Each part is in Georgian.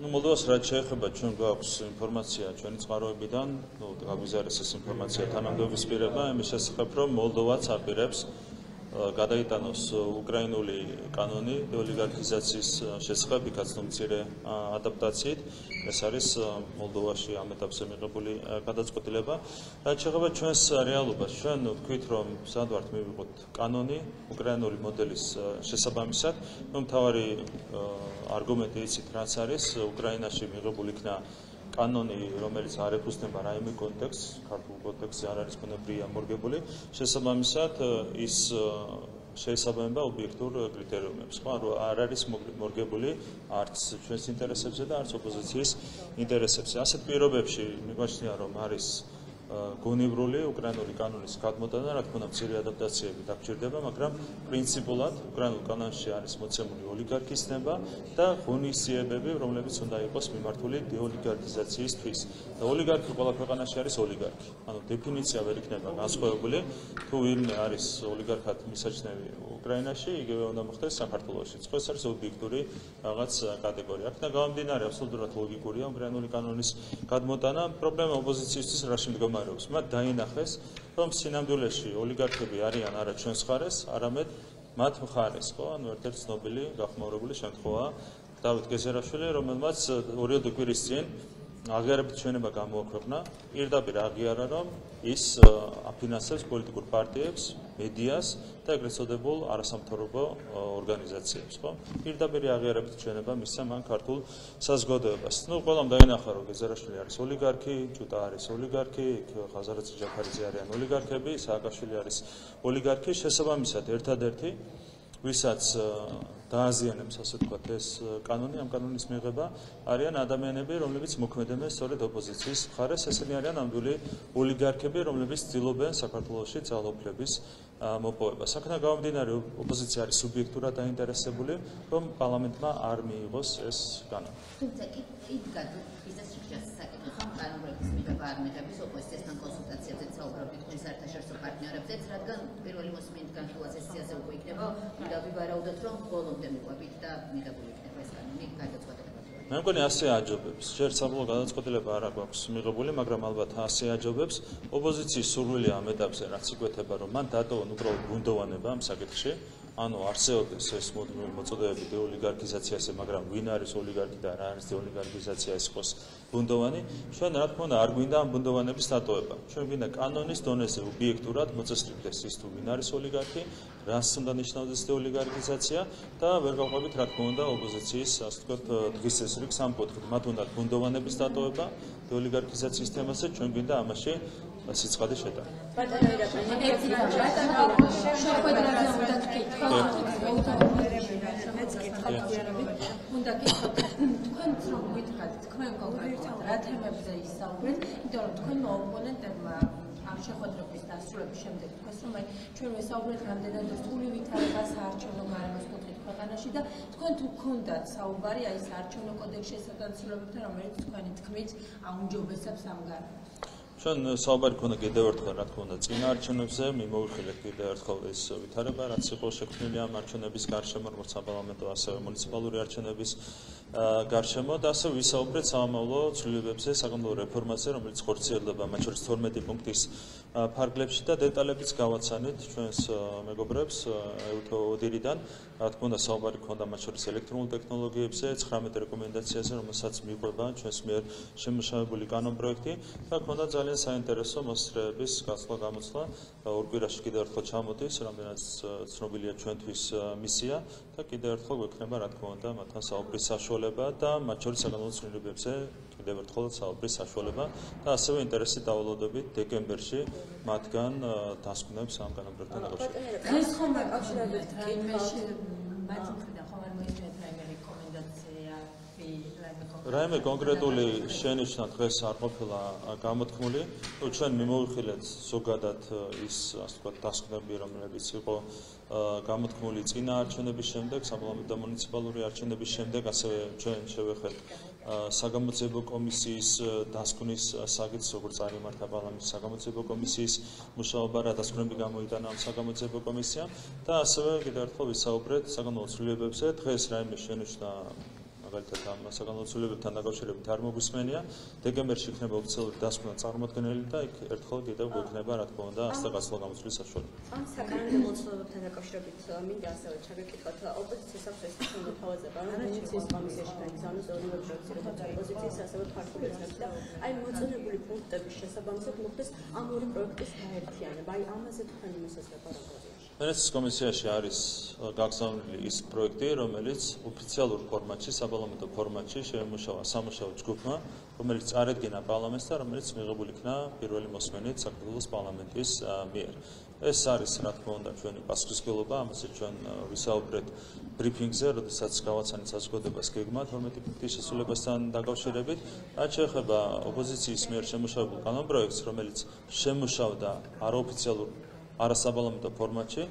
ну молдовас რაც შეეხება ჩვენ გვაქვს ინფორმაცია ჩვენი წყაროებიდან ну გაგვიზარეს ეს ინფორმაცია თანამდებობის პირება იმის შესახებ რომ მოლდოვაც აპირებს გადაიტანოს უკრაინული კანონი ოლიგარქიზაციის შესახებ იქაც თუ მცირე ადაპტაციით. ეს არის მოლდოვაში ამ ეტაპზე მიღებული გადაწყვეტილება. რაც შეეხება ჩვენს რეალობას ჩვენ ვთქვით რომ სადვართ მივიღოთ კანონი უკრაინული მოდელის შესაბამისად ну მთავარი არგუმენტი იცით რაც არის უკრაინაში მიღებული იქნა კანონი, რომელიც არ ეკუთვნება რაიმე კონტექსტს, ქართულ კონტექსტზე არ არის კონებრივი ამორგებული, შესაბამისად ის შეესაბამება ობიექტურ კრიტერიუმებს, ხო? არ არის მორგებული არც ჩვენს ინტერესებზე და არც ოპოზიციის ინტერესებზე. ასეთ პირობებში მიგვაჩნია, რომ არის გონივრული უკრაინული კანონის გადმოტანა, რა თქმა უნდა, მცირე ადაპტაციები დაგჭირდება, მაგრამ პრინციპულად უკრაინულ კანონში არის მოცემული ოლიგარქის ნება და ღონისძიებები, რომლებიც უნდა იყოს მიმართული დეოლიგარქიზაციისთვის. და ოლიგარქი ყველა ქვეყანაში არის ოლიგარქი. ანუ დეფინიცია ვერ იქნება განსხვავებული, თუ ვინმე არის ოლიგარქად მისაჩნევი უკრაინაში, იგივე უნდა მოხდეს საქართველოსშიც. ხო ეს არის ობიექტური რაღაც კატეგორია. აქ და გამომდინარე აბსოლუტურად ლოგიკურია უკრაინული კანონის გადმოტანა. პრობლემა ოპოზიციისთვის რა შემდგომ მდგომარეობს. მათ დაინახეს, რომ სინამდვილეში ოლიგარქები არიან არა ჩვენს ხარეს, არამედ მათ მხარეს, ხო? ანუ ერთ-ერთი ცნობილი გახმაურებული შემთხვევაა დავით გეზერაშვილი, რომელმაც ორიოდე კვირის წინ აღიარებით ჩვენება გამოაქვეყნა, პირდაპირ აღიარა, რომ ის აფინანსებს პოლიტიკურ პარტიებს, მედიას და ეგრეთ წოდებულ არასამთავრობო ორგანიზაციებს, ხო? პირდაპირ აღიარებით ჩვენება მისცა მან ქართულ საზოგადოებას. ნუ ყველამ დაინახა, რომ გეზერაშვილი არის ოლიგარქი, ჭუტა არის ოლიგარქი, ხაზარაძე ჯაფარიძე არიან ოლიგარქები, სააკაშვილი არის ოლიგარქი, შესაბამისად ერთადერთი ვისაც დააზიანებს ასე ვთქვათ ეს კანონი ამ კანონის მიღება არიან ადამიანები რომლებიც მოქმედებენ სწორედ ოპოზიციის მხარეს ესენი არიან ნამდვილი ოლიგარქები რომლებიც ცდილობენ საქართველოსში ძალაუფლების მოპოვება. საქმე გამომდინარე ოპოზიცია არის სუბიექტურად დაინტერესებული რომ პარლამენტმა არ მიიღოს ეს კანონი. თუმცა იდგა ისეთ შეჭას საკითხი კანონების მიღება არ მიიღებს ოპოზიციასთან კონსულტაციებზე საუბრობთ თქვენ საერთაშორისო პარტნიორებზეც რადგან პირველი მოსმენით განხილვა სესიაზე უკვე იქნება დავიბარაუდოთ რომ ბოლომდე მიყვებით და მიღებული იქნება ეს კანონი გადაწყვეტილება მე მგონი ასე აჯობებს. შენ საბოლოო გადაწყვეტილება არ აქვს მიღებული, მაგრამ ალბათ ასე აჯობებს. ოპოზიციის სურვილია ამ ეტაპზე რაც იკვეთება, რომ მან დატოვონ უბრალოდ ბუნდოვანება ამ საკითხში. ანუ არსებობს ეს მოწოდებები დეოლიგარქიზაციაზე, მაგრამ ვინ არის ოლიგარქი და რა არის დეოლიგარქიზაცია ეს ყოს ბუნდოვანი? ჩვენ რა თქმა უნდა არ გვინდა ამ ბუნდოვანების დატოვება. ჩვენ გვინდა კანონის დონეზე ობიექტურად მოწესრიგდეს ის თუ ვინ არის ოლიგარქი, რას უნდა ნიშნავდეს დეოლიგარქიზაცია და ვერ გავყვებით რა თქმა უნდა ოპოზიციის ასე ვთქვათ დღის ეს რიგ სამკუთხედ. მათ უნდა ბუნდოვანების დატოვება დეოლიგარქიზაციის თემაზე, ჩვენ გვინდა ამაში სიცხადე შეტანა. ბატონო რა თქმა უნდა, შეხვედრაზე უნდა უნდა გითხოთ თქვენ რომ გითხათ თქვენ კონკრეტულად რა თემებზე ისაუბრეთ, იმიტომ რომ თქვენ ოპონენტებმა ამ შეხვედრების დასრულების შემდეგ თქვენ რომ აი ჩვენ ვესაუბრეთ რამდენად რთული ვითარება საარჩევნო გარემოს კუთხით ქვეყანაში და თქვენ თუ გქონდათ საუბარი აი საარჩევნო კოდექსის შესაძლებლობებთან რომელიც თქვენი თქმით აუნჯობესებს ამ გარემოს ჩვენ საუბარი ქონდა კიდევ ერთხელ რა თქმა უნდა წინა არჩევნებზე მიმოვიხილეთ კიდევ ერთხელ ეს ვითარება რაც იყო შექმნილი ამ არჩევნების გარშემო როგორც საპარლამენტო ასევე მუნიციპალური არჩევნების გარშემო და ასე ვისაუბრეთ სამამულო ცვლილებებზე საკონტროლო რეფორმაზე რომელიც ხორციელდება მათ შორის 12 პუნქტის ფარგლებში და დეტალებიც გავაცანით ჩვენს მეგობრებს ევთო ოდირიდან. რა თქმა უნდა საუბარი ქონდა მათ შორის ელექტრონულ ტექნოლოგიებზე 19 რეკომენდაციაზე რომელსაც მიყვება ჩვენს მიერ შემოშავებული კანონ პროექტი და ქონდა ძალიან საინტერესო მოსწრეების გასვლა გამოცვლა. ორ კვირაში კიდევ ერთხელ ჩამოდის რამდენიც ცნობილია ჩვენთვის მისია. და კიდევ ერთხელ გვექნება რა თქმა უნდა მათთან საუბრის საშუალება და მათ შორის საკანონმდებლო კიდევ ერთხელ საუბრის საშუალება და ასევე ინტერესი დავალოდებით დეკემბერში მათგან დასკვნებს ამ კანონპროექტთან დაკავშირებით. დღეს ხომ დაკავშირებით რაიმეში მათ მხრიდან ხომ არ მოიწვიეთ რაიმე რეკომენდაცია რაიმე კონკრეტული შენიშნა დღეს არ ყოფილა გამოთქმული. ნუ ჩვენ მიმოვიხილეთ ზოგადად ის, ასე ვთქვათ, დასკვნები, რომლებიც იყო გამოთქმული წინა არჩევნების შემდეგ, საპარლამენტო მუნიციპალური არჩევნების შემდეგ, ასევე ჩვენ შევეხეთ საგამოძიებო კომისიის დასკვნის საკითხს, როგორც არის მართა პარლამენტის საგამოძიებო კომისიის მუშაობა, რა დასკვნები გამოიტანა ამ საგამოძიებო კომისიამ და ასევე კიდევ ერთხელ ვისაუბრეთ საკანონმდებლო ცვლილებებზე. დღეს რაიმე შენიშნა მაგალითად ამ საკანონმდებლობთან დაკავშირებით არ მოგვისმენია. დეკემბერში იქნება ოფიციალური დასკვნა წარმოქმნილი და იქ ერთხელ კიდევ გვექნება რა თქმა უნდა ასწავლო გამოცვლის საშუალება. ამ საკანონმდებლობთან დაკავშირებით მინდა ასევე ჩაგეკითხოთ ოპოზიციას აქვს ეს მოთავაზება, რომ ვენეციის კომისიაში გაიგზავნოს ორივე პროექტი, როგორც ოპოზიციის, ასევე ეცნების და აი მოწონებული პუნქტების შესაბამისად მოხდეს ამ ორი პროექტის გაერთიანება. აი ამაზე თქვენი მოსაზრება როგორია? ვენეციის კომისიაში არის გაგზავნილი ის პროექტი, რომელიც ოფიციალურ ფორმატში, საპარლამენტო ფორმატში შეიმუშავა სამუშაო ჯგუფმა, რომელიც წარედგინა პარლამენტს და რომელიც მიღებული იქნა პირველი მოსმენით საქართველოს პარლამენტის მიერ. ეს არის, რა თქმა უნდა, ჩვენი პასუხისმგებლობა, ამაზე ჩვენ ვისაუბრეთ ბრიფინგზე, როდესაც გავაცანით საზოგადოებას გეგმა 12 პუნქტის შესრულებასთან დაკავშირებით. რაც შეეხება ოპოზიციის მიერ შემუშავებულ კანონპროექტს, რომელიც შემუშავდა არაოფიციალურ არასაბალამენტო ფორმატში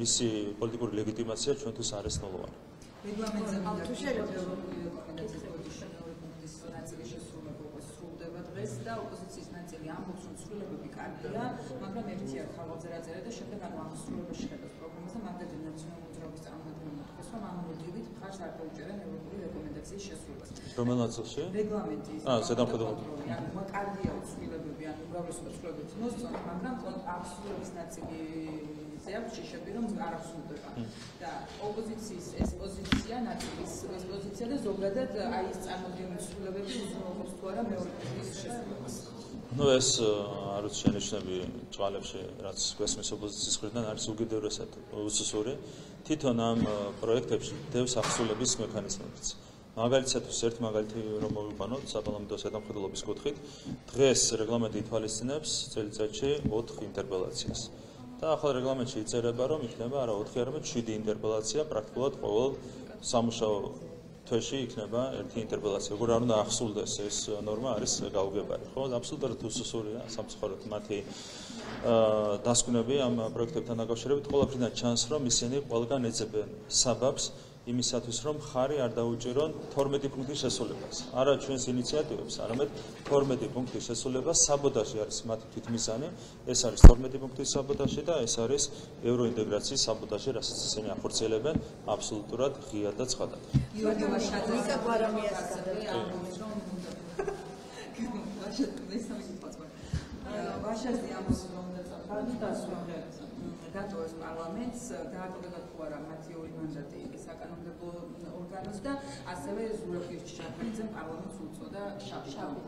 მისი პოლიტიკური ლეგიტიმაცია ჩვენთვის არის ნულოვანი. რეგლამენტზე თუ შეიძლება შემოვიდა პუნქტის ნაწილი შესრულება სრულდება დღეს და ოპოზიციის ნაწილი ამბობს რომ სრულებები კარგია, მაგრამ ერთია ხალხზე რაწერა და შემდეგ ანუ ამ სრულებაში შეხედოს პრობლემას და მაგდები ნაციონალური ძროხის წარმატება თქვეს რომ ამ მოდივით მხარს არ დაუჭერენ ევროპული რეკომენდაციის შესრულებას. რომელ ნაწილში? რეგლამენტის. აა, ზედამხედველად. ანუ მაგარია სრულებები, ანუ უბრალოდ სრულებები მოსწონთ, მაგრამ აბსოლუტის ნაწილი ზე აქვს შეშები რომ არ აღსრულდება. და ოპოზიციის ეს პოზიცია, ნაწილის ეს პოზიცია და ზოგადად აი ეს წარმოდიოდი სრულებები უზრუნველყოფს თუ არა მეორე პუნქტის შესრულებას. ну ეს არის შენიშნები წვალებში რაც გვესმის ოპოზიციის მხრიდან არის უგიდურესად უსუსური თვითონ ამ პროექტებში დევს ახსულების მექანიზმებიც მაგალითად ერთ მაგალითი რომ მოვიყვანოთ საპარლამენტო სათანხმდებლობის კუთხით დღეს რეგლამენტი ითვალისწინებს წელიწადში 4 ინტერპელაციას და ახალ რეგლამენტში იწერება რომ იქნება არა 4 არამედ 7 ინტერპელაცია პრაქტიკულად ყოველ სამუშაო თვეში იქნება ერთი ინტერპელაცია. როგორ არ უნდა ახსულდეს ეს ნორმა არის გაუგებარი, ხო? აბსოლუტურად უსუსურია სამწუხაროდ მათი აა დასკვნები ამ პროექტებთან დაკავშირებით ყოველფრიდან ჩანს, რომ ისინი ყველგან ეძებენ საბაბს იმისათვის რომ ხარი არ დაუჭირონ 12 პუნქტის შესრულებას. არა ჩვენს ინიციატივებს, არამედ 12 პუნქტის შესრულება საბოდაჟი არის მათი თვითმიზანი. ეს არის 12 პუნქტის საბოდაჟი და ეს არის ევროინტეგრაციის საბოდაჟი, რასაც ისინი ახორციელებენ აბსოლუტურად ღიად და ცხადად. იორგი ვაშაძე გვარამიას გადაწყობს რომ ვაშაძე მესამე პასპორტი. ვაშაძე ამას რომ და დატოვეს პარლამენტს, დააკვირდა თუ არა მათი ორი მანდატი საკანონმდებლო ორგანოს და ასევე ზურაბის ჩაქმნიძემ პარლამენტს უწოდა შავი.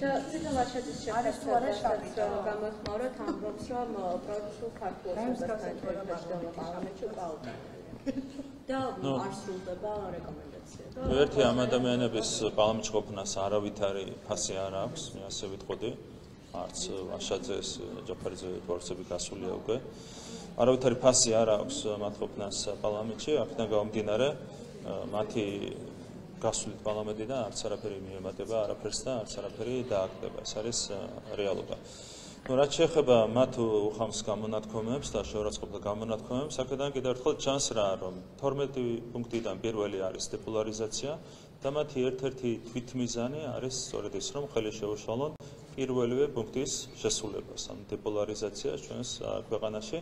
და ციტავაშაძის შეფასებას გამოხმაუროთ ამბობს რომ პროფესორ ქართულოსთან პარლამენტში ყავდა. და არ სრულდება რეკომენდაცია. ერთი ამ ადამიანების პარლამენტში ყოფნას არავითარი ფასი არ აქვს, მე ასე ვიტყოდი. არც ვაშაძეს ჯაფარიძე თორცები გასულია უკვე. არავითარი ფასი არ აქვს მათყოფნას პარლამენტში, აქედან გამომდინარე მათი გასული პარლამენტიდან არც არაფერი მიემატება, არაფერს და არც არაფერი დააკდება. ეს არის რეალობა. ну რაც შეეხება მათ უხამს გამონათქვამებს და შეურაცხყოფილ გამონათქვამებს, აქედან კიდევ ერთხელ ჩანს რა, რომ 12 პუნქტიდან პირველი არის დეპოლარიზაცია და მათი ერთ-ერთი თვითმიზანი არის სწორედ ის, რომ ხელი შეუშალონ პირველივე პუნქტის შესრულებას, ან დეპოლარიზაციას ჩვენს ქვეყანაში.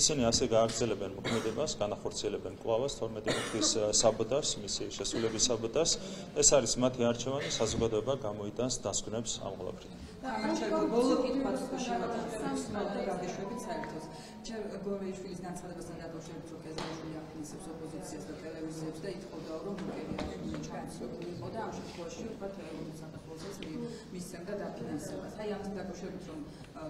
ისინი ასე გააგრძელებენ მოქმედებას, განახორციელებენ კლავას 12 პუნქტის საბოტას, მისი შესრულების საბოტას. ეს არის მათი არჩევანი, საზოგადოება გამოიტანს დასკვნებს ამ ყველაფრიდან. ამ შეიძლება ბოლო კითხვაც შევატაროთ და გაგეშვებით საერთოდ. ჩემ გორეიშვილის განცხადებასთან დაკავშირებით რომ კეზაშვილი აფინანსებს ოპოზიციას და ტელევიზიებს და ითხოვდა რომ უკერია ჩანსული იყო და ამ შემთხვევაში თქვა ტელევიზიის საქართველოსაც მისცემდა დაფინანსებას. აი ამას დაკავშირებით რომ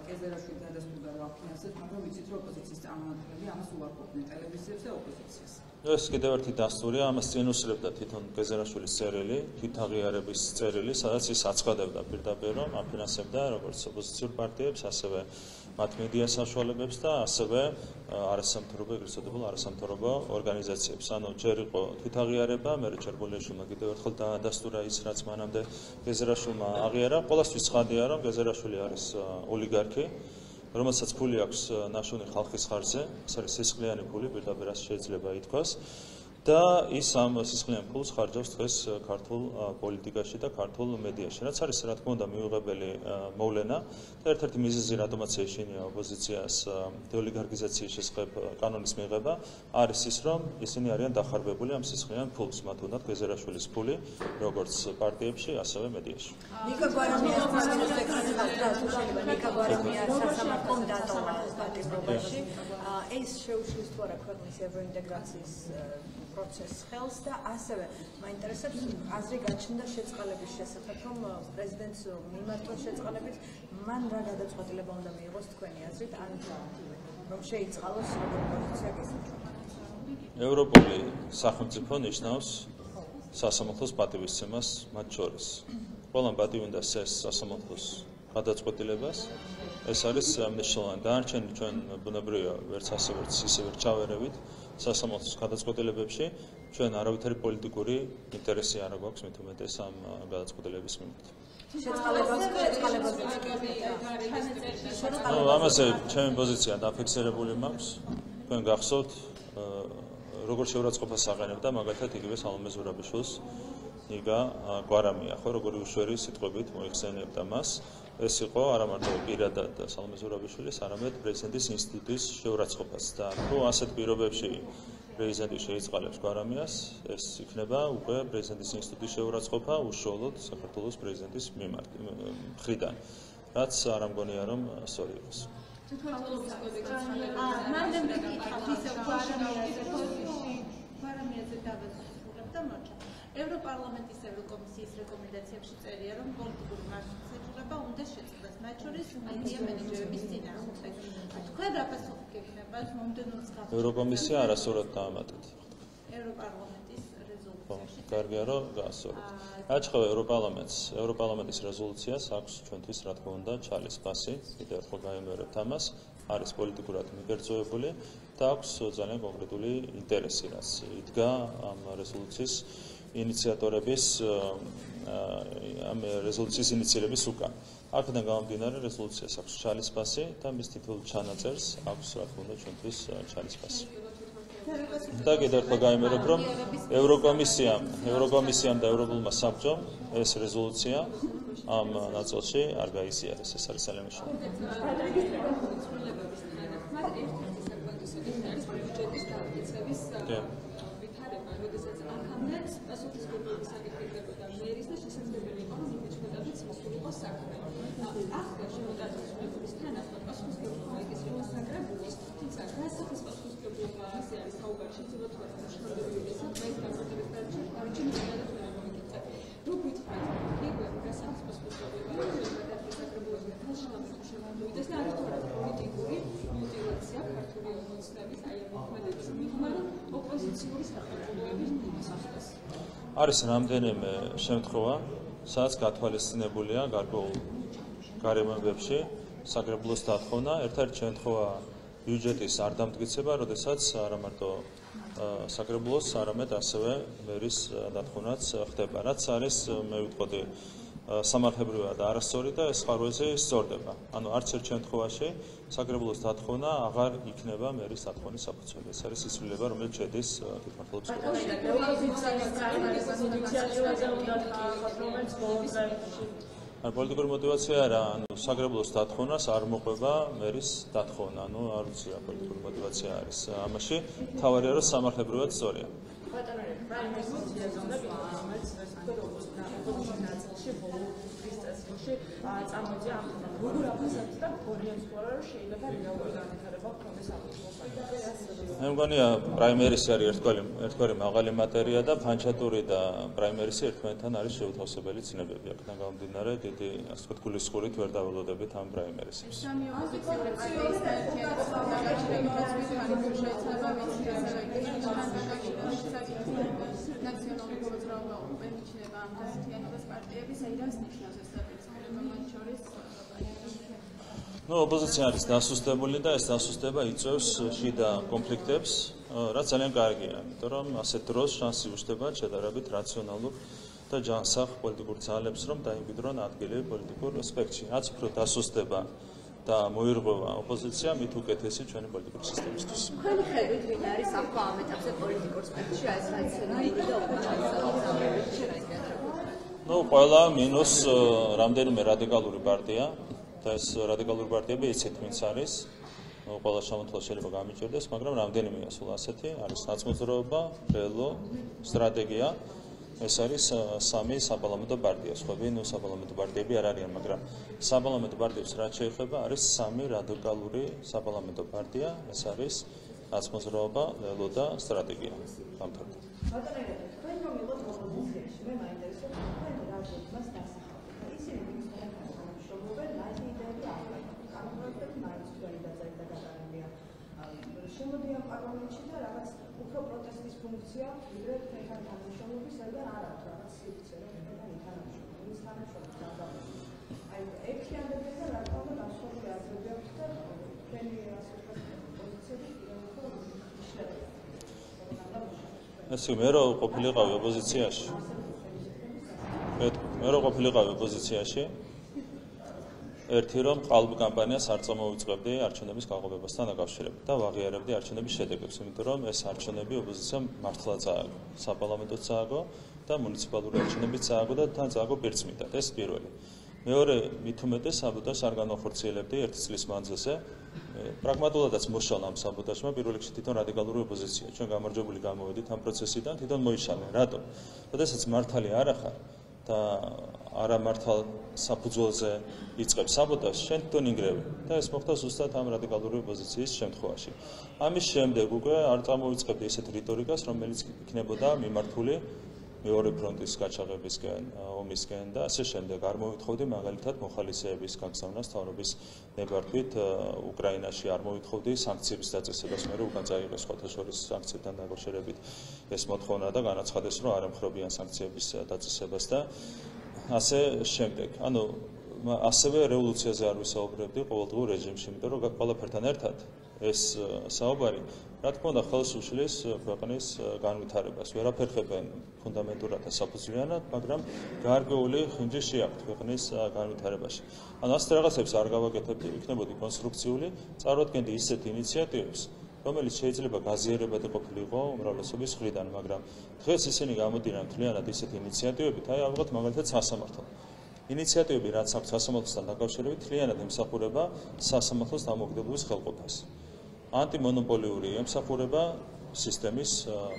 კეზერაშვილი გადასტურდა რა აფინანსებს, მაგრამ ვიცით რომ ოპოზიციის წარმომადგენლები ამას უარყოფდნენ ტელევიზიებს და ოპოზიციას. ეს კიდევ ერთი დასტურია, ამას წინუსრებდა თვითონ კეზერაშვილის წერილი, თვითაღიარების წერილი, სადაც ის აცხადებდა პირდაპირ რომ აფინანსებდა როგორც ოპოზიციურ პარტიებს, ასევე მათ მედია საშუალებებს და ასევე არასამთავრობო ეგრეთ წოდებულ არასამთავრობო ორგანიზაციებს. ანუ ჯერ იყო თვითაღიარება, მე რჩერბოლიაშვილმა კიდევ ერთხელ დაადასტურა ის, რაც მანამდე გეზერაშვილმა აღიარა. ყოველთვის ცხადია, რომ გეზერაშვილი არის ოლიგარქი, რომელსაც ფული აქვს ნაშოვნი ხალხის ხარჯზე, ეს არის სისხლიანი ფული, პირდაპირ ასე შეიძლება ითქვას. და ის ამ სისხლიან ფულს ხარჯავს დღეს ქართულ პოლიტიკაში და ქართულ მედიაში. რაც არის რა თქმა უნდა მიუღებელი მოვლენა და ერთ-ერთი მიზეზი რატომაც ეშინია ოპოზიციას დეოლიგარქიზაციის შესახებ კანონის მიღება არის ის რომ ისინი არიან დახარბებული ამ სისხლიან ფულს მათ უნდა გეზერაშვილის ფული როგორც პარტიებში ასევე მედიაში. ნიკა გვარამიას პრეზიდენტის შეიძლება ნიკა გვარამიას სასამართლომ დატოვა პარტიებში ეს შეუშლის თუ არა ქვეყნის ევროინტეგრაციის პროცესს ხელს და ასევე მაინტერესებს აზრი გაჩნდა შეწყალების შესახებ რომ პრეზიდენტს მიმართოს შეწყალებით მან რა გადაწყვეტილება უნდა მიიღოს თქვენი აზრით ან რომ შეიწყალოს პოზიცია გესაჩვენებლად ევროპული სახელმწიფო ნიშნავს სასამართლოს პატივისცემას მათ შორის. ყველამ პატივი უნდა სეს სასამართლოს გადაწყვეტილებას. ეს არის მნიშვნელოვანი დანარჩენი ჩვენ ბუნებრივია ვერც ასე ვერც ისე ვერ ჩავერევით სასამართლოს გადაწყვეტილებებში ჩვენ არავითარი პოლიტიკური ინტერესი არ აქვს მით უმეტეს ამ გადაწყვეტილების მიმართ. შეწყალებას შეწყალებას ნუ ამაზე ჩემი პოზიცია დაფიქსირებული მაქვს. თქვენ გახსოვთ როგორ შეურაცხყოფას აღენებდა მაგალითად იგივე სალომე ზურაბიშვილს იგა გვარამია ხო როგორი უშვერი სიტყვებით მოიხსენებდა მას ეს იყო არა მარტო პირადად სალომე ზურაბიშვილის, არამედ პრეზიდენტის ინსტიტუტის შეურაცხყოფაც და თუ ასეთ პირობებში პრეზიდენტი შეიწყალებს გვარამიას, ეს იქნება უკვე პრეზიდენტის ინსტიტუტის შეურაცხყოფა უშუალოდ საქართველოს პრეზიდენტის მიმართ მხრიდან. რაც არ ამგონია რომ სწორი იყოს. მანდ მე ისე გვარამიაზე გვარამიაზე დავასრულებ და მოჭა. ევროპარლამენტის ევროკომისიის რეკომენდაციებში წერია რომ პოლიტიკური მარშრუტი შეჯიბრება უნდა შეწყდეს მათ შორის მედია მენეჯერების წინააღმდეგ. თქვენ რა პასუხი გექნებათ მომდენო მსგავს ევროკომისია არასწორად დაამატეთ. ევროპარლამენტის რეზოლუციაში კარგია რომ გაასწორეთ. აჩხო ევროპარლამენტს, ევროპარლამენტის რეზოლუციას აქვს ჩვენთვის რა თქმა უნდა ჩალის პასი, კიდევ ერთხელ გაიმეორებთ ამას, არის პოლიტიკურად მიგერძოებული და აქვს ძალიან კონკრეტული ინტერესი, რაც იდგა ამ რეზოლუციის ინიციატორების ამ რეზოლუციის ინიციირების უკან. აქედან გამომდინარე რეზოლუციას აქვს ჩალის პასი და მის თითოეულ ჩანაწერს აქვს რა თქმა უნდა ჩვენთვის ჩალის პასი. და კიდევ ერთხელ გამიმერებ რომ ევროკომისიამ, ევროკომისიამ და ევროპულმა საბჭომ ეს რეზოლუცია ამ ნაწილში არ გაიზიარეს. ეს არის ძალიან მნიშვნელოვანი. კი. ახლა შემოტანილი მეფობის თანახმად პასუხისმგებლობა ის რომ საკრებულოს თუმცა გასახის პასუხისმგებლობა ასე არის საუბარი შეიძლება თუ არა მნიშვნელოვანი საქმე განსაკუთრებით დარჩა არჩევნების გადაწყვეტა მომიკითხა რო გითხრათ იგივე გასახის პასუხისმგებლობა შეიძლება დარჩა საკრებულოს თანაშემწე შემოვიდეს და არის თუ არა პოლიტიკური მოტივაცია ქართული ოცნების აი ამ მოქმედების მიღმა ოპოზიციური საკრებულოების მიმოსახლეს არის რამდენიმე შემთხვევა სადაც გათვალისწინებულია გარკვეულ გარემოებებში საკრებულოს დათხოვნა ერთ-ერთი შემთხვევა ბიუჯეტის არ დამტკიცება, როდესაც არა მარტო საკრებულოს, არამედ ასევე მერის დათხოვნაც ხდება. რაც არის, მე ვიტყოდი, სამართლებრივად არასწორი და ეს ხარვეზე სწორდება. ანუ არც ერთ შემთხვევაში საკრებულოს დათხოვნა აღარ იქნება მერის დათხოვნის საფუძველი. ეს არის სიცილება, რომელიც შედის თვითმართველობის კოდექსში. ან პოლიტიკური მოტივაცია არა, ანუ საგრებლოს დათხოვნას არ მოყვება მერის დათხოვნა, ანუ არ ვიცი რა პოლიტიკური მოტივაცია არის. ამაში თავარია რომ სამართლებრივად სწორია. ბატონო, პრაიმერის მოტივაცია უნდა ვიყოს, ეს თქვენ როგორც ოპოზიციის ნაწილში ბოლო წესში წარმოიძია ამ როგორ აფასებთ და ყურა რომ შეიძლება რეალური განვითარება ქონდეს ამ მე მგონია პრაიმერისი არის ერთგვარი ერთგვარი მაღალი მატერია და ფანჩატური და პრაიმერისი ერთმანეთთან არის შეუთავსებელი ცნებები აქედან გამომდინარე დიდი ასე ვთქვათ გულისხმობით ვერ დაველოდებით ამ პრაიმერისებს სამი ოპოზიციური პარტიის და ერთიანი სამართლებრივი შეიცვალა ვიცი ნაციონალური მოძრაობა უმეჩნევა ამ ერთიანობას პარტიების აიდას ნიშნავს ეს ну оппозиция არის დასუსტებული და ეს დასუსტება იწევს შიდა კონფლიქტებს, რაც ძალიან კარგია, იმიტომ რომ ასეთ დროს შანსი უშვება შედარებით რაციონალურ და ჯანსაღ პოლიტიკურ ძალებს, რომ დაიმკვიდრონ ადგილი პოლიტიკურ სპექტრში. რაც უფრო დასუსტება და მოირღვევა ოპოზიცია მით უკეთესი ჩვენი პოლიტიკური სისტემისთვის. თქვენი ხედვით ვინ არის ახლა ამ ეტაპზე პოლიტიკურ სპექტრში აი რაციონალური და უკუჩაძავი ну, ყველა მინუს რამდენიმე რადიკალური პარტია და ეს რადიკალური პარტიები ისეთ ვინც არის ყველა შემოთვლა შეიძლება გამიჭirdეს, მაგრამ რამდენიმეა სულ ასეთი, არის ნაცმოძრაობა, რელო, სტრატეგია ეს არის სამი საპარლამენტო პარტია. სხვები, ნუ საპარლამენტო პარტიები არ არიან, მაგრამ საპარლამენტო პარტიებს რაც შეეხება, არის სამი რადიკალური საპარლამენტო პარტია. ეს არის ნაცმოძრაობა, ლელო და სტრატეგია. გამთარდა. ბატონო, თქვენ რომ იყოთ ოპოზიციაში, მე მაინტერესებს თქვენ რა გულმას დასახავთ. ისინი ვინც თანამშრომლობენ, მათ იდეები ახლა კანონმდებლობები მაინც თქვენი დაწერილი და გატანილია. შემოდიან პარლამენტში და რაღაც უფრო ფუნქცია, ვიდრე თქვენთან თანამშრომლობის, სადაც არ აქვს რაღაც სივრცე, რომ თქვენ თანამშრომლობთ, ის თანამშრომლობთ ალბათ. აი, ექიანდებიან და რა თქმა უნდა, განსხვავებული აზრები აქვს და თქვენი ასე ვთქვათ, პოზიციები უფრო შეიძლება. ესე მე რო ყოფილიყავი ოპოზიციაში. მე მე რო ყოფილიყავი ოპოზიციაში, ერთი რომ ყალბ კამპანიას არ წამოვიწყებდი არჩევნების გაყოფებასთან დაკავშირებით და ვაღიარებდი არჩევნების შედეგებს, იმიტომ რომ ეს არჩევნები ოპოზიციამ მართლა წააგო, საპარლამენტო წააგო და მუნიციპალური არჩევნებიც წააგო და თან წააგო პირწმიდად. ეს პირველი. მეორე, მით უმეტეს საბოტაჟს არ განახორციელებდი ერთი წლის მანძილზე. პრაგმატულადაც მოსვალ ამ საბოტაჟმა პირველ რიგში თვითონ რადიკალური ოპოზიცია. ჩვენ გამარჯვებული გამოვედით ამ პროცესიდან, თვითონ მოიშალე. რატომ? შესაძაც მართალი არ ახარ და არა მართალ საფუძველზე იწყებს საბოტაჟს, შენ თვითონ ინგრევი და ეს მოხდა ზუსტად ამ რადიკალური ოპოზიციის შემთხვევაში. ამის შემდეგ უკვე არ წამოვიწყებდი ესეთ რიტორიკას, რომელიც იქნებოდა მიმართული მეორე ფრონტის გაჩაღებისკენ, ომისკენ და ასე შემდეგ. არ მოვითხოვდი მაგალითად მოხალისეების გაგზავნას თავრობის ნებართვით უკრაინაში, არ მოვითხოვდი სანქციების დაწესებას, მე რო უკან წაიღეს სხვათა შორის სანქციებთან დაკავშირებით ეს მოთხოვნა და განაცხადეს, რომ არ ემხრობიან სანქციების დაწესებას და ასე შემდეგ. ანუ ასევე რევოლუციაზე არ ვისაუბრებდი ყოველდღიურ რეჟიმში, იმიტომ რომ ყველაფერთან ერთად ეს საუბარი რა თქმა უნდა ხელს უშლის ქვეყნის განვითარებას. ვერაფერ ხებენ ფუნდამენტურად და საფუძვლიანად, მაგრამ გარკვეული ხინჯი შეაქვთ ქვეყნის განვითარებაში. ანუ ასეთ რაღაცებს არ გავაკეთებდი, იქნებოდი კონსტრუქციული, წარმოადგენდი ისეთ ინიციატივებს, რომელიც შეიძლება გაზიარებადი ყოფილიყო უმრავლესობის მხრიდან, მაგრამ დღეს ისინი გამოდიან თლიანად ისეთ ინიციატივებით, აი ალბათ მაგალითად სასამართლო. ინიციატივები რაც აქვს სასამართლოსთან დაკავშირებით, თლიანად ემსახურება სასამართლოს დამოუკიდებლობის ხელყოფას. ანტიმონოპოლიური ემსახურება სისტემის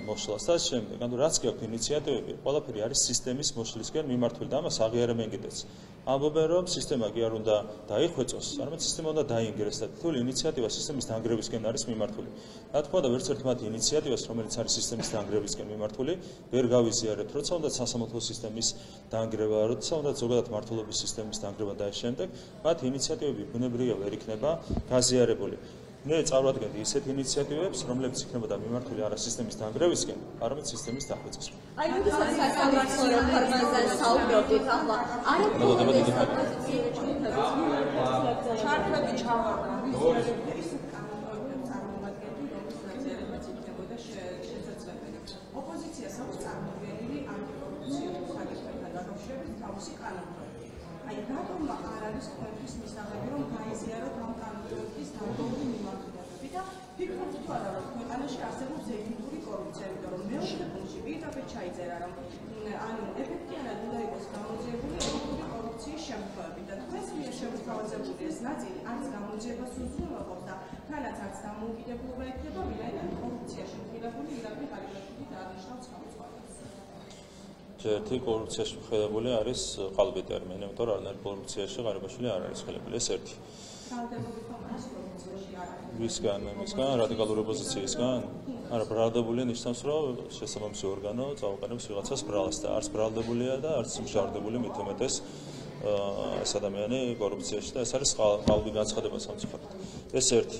მოშლას და შემდეგ. ანუ რაც კი აქვს ინიციატივები, ყველაფერი არის სისტემის მოშლისკენ მიმართული და ამას აღიარებენ კიდეც. ამბობენ რომ სისტემა კი არ უნდა დაიხვეწოს, არამედ სისტემა უნდა დაინგრეს და თითოეული ინიციატივა სისტემის დაანგრევისკენ არის მიმართული. რა თქმა უნდა, ვერც ერთ მათ ინიციატივას, რომელიც არის სისტემის დაანგრევისკენ მიმართული, ვერ გავიზიარეთ, როცა უნდა სასამართლო სისტემის დაანგრევა, როცა უნდა ზოგადად მართლობის სისტემის დაანგრევა და ამ შემდეგ, მათ ინიციატივები ბუნებრივია ვერ იქნება გაზიარებული. მე წარვადგენდი ისეთ ინიციატივებს, რომლებიც იქნებოდა მიმართული არა სისტემის დაანგრევისკენ, არამედ სისტემის დახვეწისკენ. აი, როდესაც სასამართლო რეფორმაზე საუბრობთ, ახლა არ მოხდება დიდი ხანი. ჩარქვები ჩავარდა. ოპოზიცია სამწარმოებელი ანტიკორუფციული საკითხებთან დაკავშირებით თავისი კანონმდებლობა. აი, რატომ არ არის თქვენთვის მისაღები, რომ გაიზიაროთ ამ კანონმდებლობის დამოუკიდებელი მიმართულებები და ფიქრობთ თუ არა, რომ ქვეყანაში არსებობს ეთნიკური კორუფცია, იმიტომ რომ მეორე პუნქტში პირდაპირ ჩაიწერა, რომ ანუ ეფექტიანად უნდა იყოს გამოძიებული ეთნიკური კორუფციის შემთხვევები და თქვენს მიერ შემოთავაზებული ეს ნაწილი არც გამოძიებას უზრუნველყოფს და თანაც არც დამოუკიდებლობა ექნება, ვინაიდან კორუფცია შემთხვევებული ირაკლი ხარიბაშვილი დაანიშნავს ხელმძღვანელს. ერთი კორუფციაში ხედებული არის ყალბი ტერმინი, იმიტომ რომ არანაირ კორუფციაში ღარიბაშვილი არ არის ხედებული, ეს ერთი. ვისგან, ვისგან რადიკალური ოპოზიციისგან? არა, ბრალდებული ნიშნავს, რომ შესაბამისი ორგანო წაუყენებს ვიღაცას ბრალს და არც ბრალდებულია და არც მშარდებული მით უმეტეს ეს ადამიანი კორუფციაში და ეს არის ყალბი განცხადება სამწუხაროდ. ეს ერთი.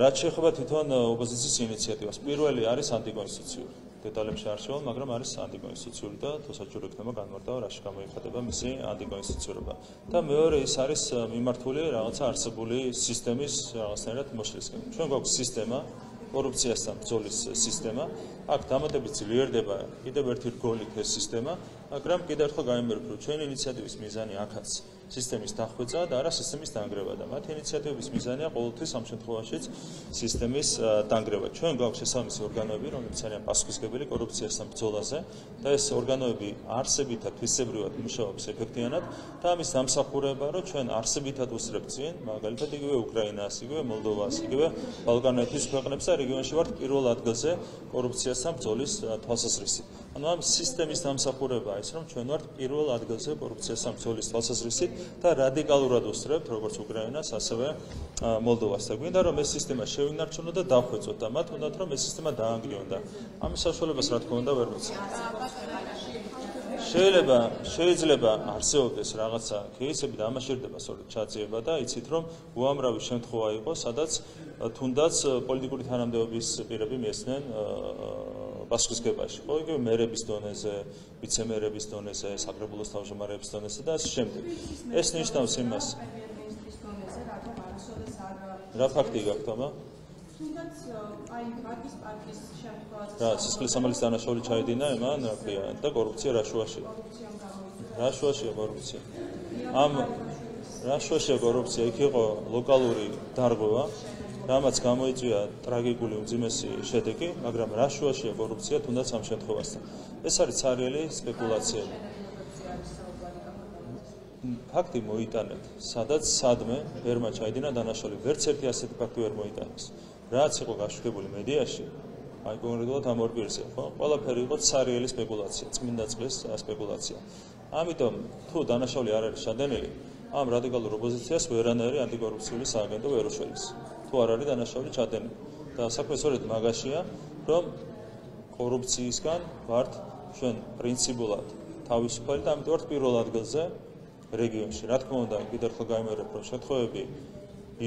რაც შეეხება თვითონ ოპოზიციის ინიციატივას, პირველი არის ანტიკონსტიტუციური. დეტალებში არ შევალ, მაგრამ არის ანტიკონსტიტუციური და თოსაჭურო იქნება განმარტავა, რაში გამოიხატება მისი ანტიკონსტიტუციურობა. და მეორე ის არის მიმართული რაღაცა არსებული სისტემის რაღაცნაირად მოშლისკენ. ჩვენ გვაქვს სისტემა, კორუფციასთან ბრძოლის სისტემა, აქ დამატებით ძლიერდება კიდევ ერთი რგოლით ეს სისტემა, მაგრამ კიდევ ერთხელ გამიმერებ, რომ ჩვენი ინიციატივის მიზანი აქაც სისტემის დახვეწა და არა სისტემის დანგრევა და მათ ინიციატივების მიზანია ყოველთვის ამ შემთხვევაშიც სისტემის დანგრევა. ჩვენ გვაქვს შესაბამისი ორგანოები, რომლებიც არიან პასუხისმგებელი კორუფციასთან ბრძოლაზე და ეს ორგანოები არსებითად თვისებრივად მუშაობს ეფექტიანად და ამის დამსახურება, რომ ჩვენ არსებითად უსწრებთ წინ, მაგალითად იგივე უკრაინას, იგივე მოლდოვას, იგივე ბალკანეთის ქვეყნებს და რეგიონში ვართ პირველ ადგილზე კორუფციასთან ბრძოლის თვალსაზრისით. ანუ ამ სისტემის დამსახურება ის რომ ჩვენ ვართ პირველ ადგილზე კორუფციასთან ბრძოლის თვალსაზრისით და რადიკალურად უსწრებთ როგორც უკრაინას, ასევე მოლდოვას და გვინდა რომ ეს სისტემა შევინარჩუნოთ და დავხვეწოთ და მათ უნდათ რომ ეს სისტემა დაანგრიონ და ამ საშუალებას რა თქმა უნდა ვერ მიცემ. შეიძლება შეიძლება არსებობდეს რაღაცა кейსები და ამაშერდება სწორედ ჩაძიება და იცით რომ უამრავი შემთხვევა იყო სადაც თუნდაც პოლიტიკური თანამდებობის პირები მიესწნენ პასუხისგებაში. ხო იგივე მერების დონეზე ვიცემერების დონეზე საკრებულოს თავმჯდომარეების დონეზე და ასე შემდეგ. ეს ნიშნავს იმას რა ფაქტი გაქვთ ამა თუნდაც აი ვარდის პარკის შემთხვევაში რა სისხლის სამალის დანაშაული ჩაიდინა იმან რა ქვია? და კორუფცია რა შუაშია რა შუაშია კორუფცია? ამ რა შუაშია კორუფცია? იქ იყო ლოკალური დარღვევა რამაც გამოიწვია ტრაგიკული უძიმესი შედეგი, მაგრამ რა შუაშია კორუფცია თუნდაც ამ შემთხვევასთან. ეს არის ცარიელი სპეკულაციები. ფაქტი მოიტანეთ, სადაც სადმე ვერმა ჩაიდინა დანაშაული, ვერც ერთი ასეთი ფაქტი ვერ მოიტანეს. რაც იყო გაშვებული მედიაში, აი კონკრეტულად ამ ორ პირზე, ხო? ყველაფერი იყო ცარიელი სპეკულაცია, წმინდა წყლის სპეკულაცია. ამიტომ თუ დანაშაული არ არის შადენილი, ამ რადიკალურ ოპოზიციას ვერანაირი ანტიკორუფციული სააგენტო ვერ უშველის. თუ არ არის დანაშაული ჩადენილი. და საქმე სწორედ მაგაშია, რომ კორუფციისგან ვართ ჩვენ პრინციპულად თავისუფალი და ამიტომ ვართ პირველ ადგილზე რეგიონში. რა თქმა უნდა, კიდევ ერთხელ გამიმერებ, რომ შემთხვევები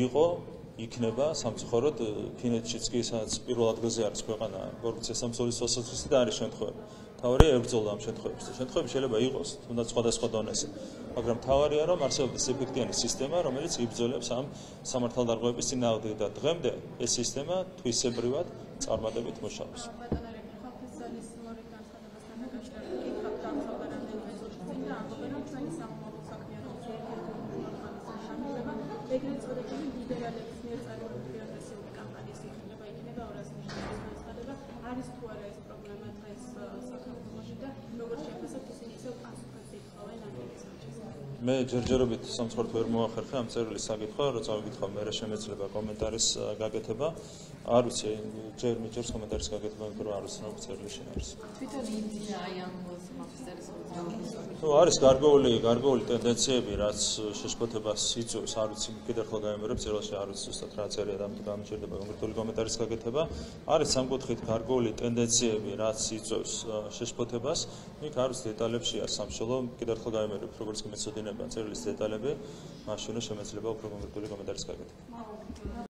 იყო, იქნება სამწუხაროდ ფინეთშიც კი სადაც პირველ ადგილზე არის ქვეყანა კორუფციის სამსოლის ასოციაციაში და არის შემთხვევები. თავარია ებრძოლა ამ შემთხვევებში. შემთხვევები შეიძლება იყოს თუნდაც სხვადასხვა დონეზე. მაგრამ თავარია რომ არსებობს ეფექტიანი სისტემა, რომელიც იბრძოლებს ამ სამართალდარღვევების წინააღმდეგ და დღემდე ეს სისტემა თვისებრივად წარმატებით მუშაობს. ეგრეთ წოდებული ლიდერალების მიერ წარმოებული აგრესიული კამპანიის იქნება იქნება 200 ნიშნის განცხადება არის თუ არა ეს პრობლემა საქართველოში და როგორ შეფასებთ ისინი ისევ პასუხებს ითხოვენ ამერიკაში მე ჯერჯერობით სამწუხაროდ ვერ მოახერხე ამ წერილის საკითხვა, რომ წავიკითხავ მე რა შემეძლება კომენტარის გაკეთება. არ ვიცი, ჯერ მიჯერს კომენტარის გაკეთება, რომ არ ვიცი რა წერილი შენ არის. თვითონ იმდია აი ამ მაგისტერის თუ არის გარკვეული გარკვეული ტენდენციები, რაც შეშფოთებას იწვევს, არ ვიცი, კიდევ ახლა გამიმერებ წერილში არ ვიცი ზუსტად რა წერია და ამიტომ გამიჭირდება კონკრეტული კომენტარის გაკეთება. არის სამკუთხედ გარკვეული ტენდენციები, რაც იწვევს შეშფოთებას. იქ არის დეტალებშია სამშობლო, კიდევ ახლა გამიმერებ, როგორც კი მეცოდინება წერილის დეტალები, მაშინ შემეძლება უფრო კონკრეტული კომენტარის გაკეთება.